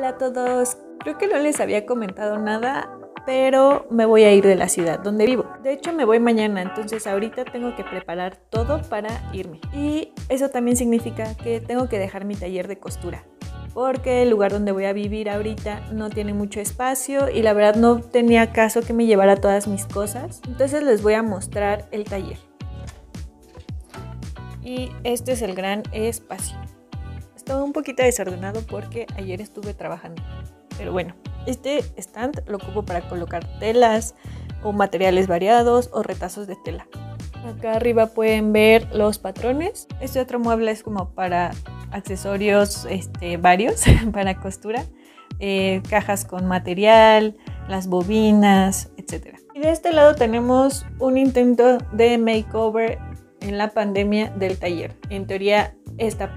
Hola a todos, creo que no les había comentado nada, pero me voy a ir de la ciudad donde vivo. De hecho me voy mañana, entonces ahorita tengo que preparar todo para irme. Y eso también significa que tengo que dejar mi taller de costura porque el lugar donde voy a vivir ahorita no tiene mucho espacio y la verdad no tenía caso que me llevara todas mis cosas. Entonces les voy a mostrar el taller. Y este es el gran espacio. Está un poquito desordenado porque ayer estuve trabajando. Pero bueno, este stand lo ocupo para colocar telas o materiales variados o retazos de tela. Acá arriba pueden ver los patrones. Este otro mueble es como para accesorios este, varios para costura, eh, cajas con material, las bobinas, etc. Y de este lado tenemos un intento de makeover en la pandemia del taller. En teoría esta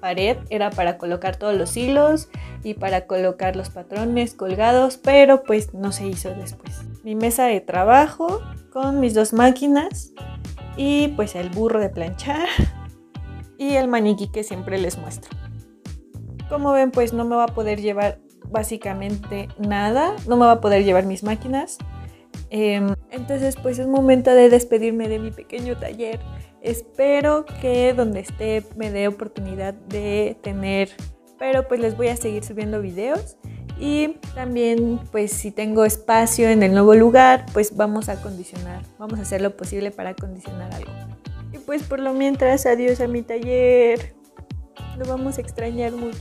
pared era para colocar todos los hilos y para colocar los patrones colgados, pero pues no se hizo después. Mi mesa de trabajo con mis dos máquinas y pues el burro de planchar y el maniquí que siempre les muestro. Como ven, pues no me va a poder llevar básicamente nada, no me va a poder llevar mis máquinas. Em, entonces, pues es momento de despedirme de mi pequeño taller. Espero que donde esté me dé oportunidad de tener, pero pues les voy a seguir subiendo videos y también pues si tengo espacio en el nuevo lugar, pues vamos a acondicionar, vamos a hacer lo posible para acondicionar algo. Y pues por lo mientras, adiós a mi taller. Lo vamos a extrañar mucho.